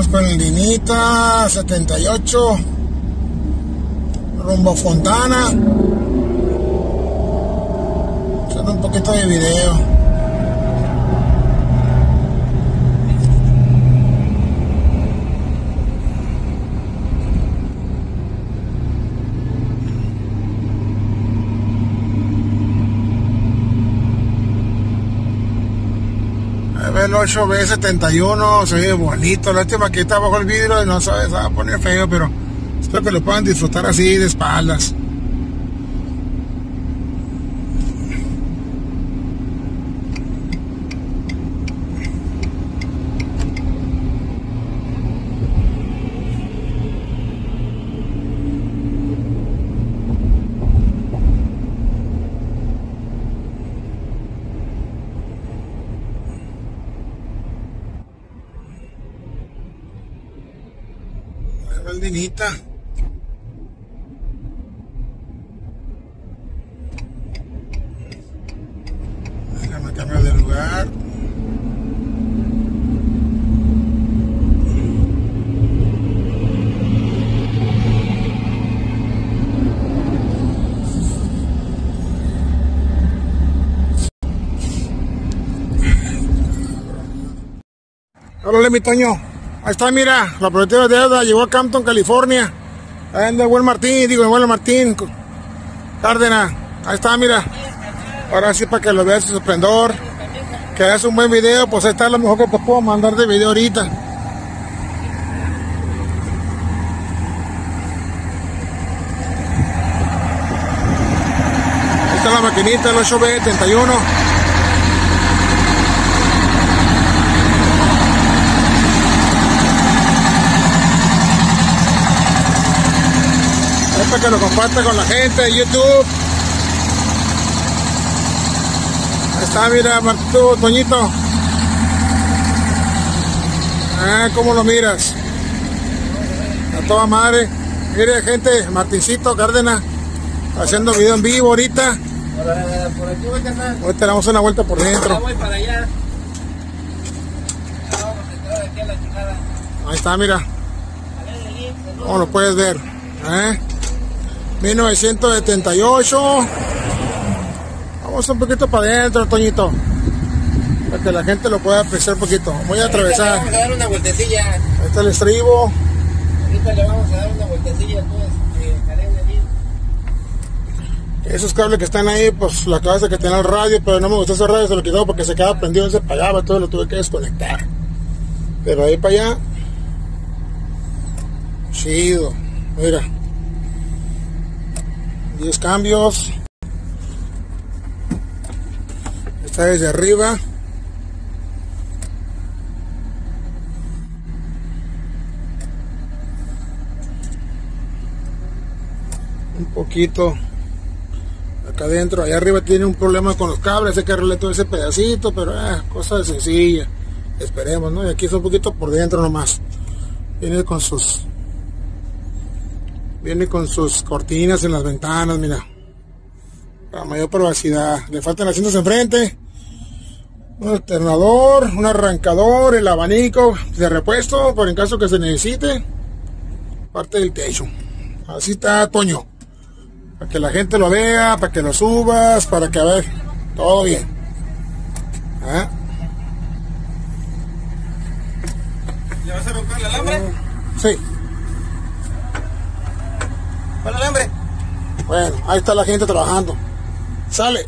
Vamos con el Dinita 78 rumbo Fontana. Haciendo un poquito de video. El 8B71 se ve bonito. La última que está bajo el vidrio y no sabe, se va a poner feo, pero espero que lo puedan disfrutar así de espaldas. Valdinita. Déjame cambiar de lugar. Hola, mi Toño. Ahí está, mira, la propietaria de Ada llegó a Campton, California. Ahí anda el buen Martín, digo, el buen Martín Cárdenas. Ahí está, mira. Ahora sí, para que lo veas su esplendor. Que hagas un buen video, pues ahí está lo mejor que te puedo mandar de video ahorita. Ahí está la maquinita, el 8B31. Para que lo comparta con la gente de YouTube. Ahí está, mira, Martú, Toñito. Ah, ¿cómo lo miras? A toda madre. Mire, gente, Martincito Cárdenas, haciendo video en vivo ahorita. Por aquí voy a Hoy tenemos una vuelta por dentro. voy para allá. Ahí está, mira. Como lo puedes ver. ¿Eh? 1978. Vamos un poquito para adentro, Toñito. Para que la gente lo pueda apreciar un poquito. Voy a atravesar. Vamos a dar una vueltecilla. Ahí está el estribo. Ahorita le vamos a dar una vueltecilla, pues, Esos cables que están ahí, pues la cabeza que tiene el radio, pero no me gustó ese radio, se lo quitó porque se quedaba prendido y se apagaba, todo lo tuve que desconectar. Pero ahí para allá, chido, mira. 10 cambios. Está desde arriba. Un poquito acá adentro, allá arriba tiene un problema con los cables, hay que arreglar todo ese pedacito, pero eh, cosa sencilla, esperemos, ¿no? Y aquí es un poquito por dentro nomás, viene con sus Viene con sus cortinas en las ventanas, mira. Para mayor privacidad. Le faltan asientos enfrente. Un alternador, un arrancador, el abanico de repuesto, por en caso que se necesite. Parte del techo. Así está, Toño. Para que la gente lo vea, para que lo subas, para que a ver, todo bien. ¿Ah? ¿Le vas a romper el alambre? Sí. Bueno, ahí está la gente trabajando. Sale.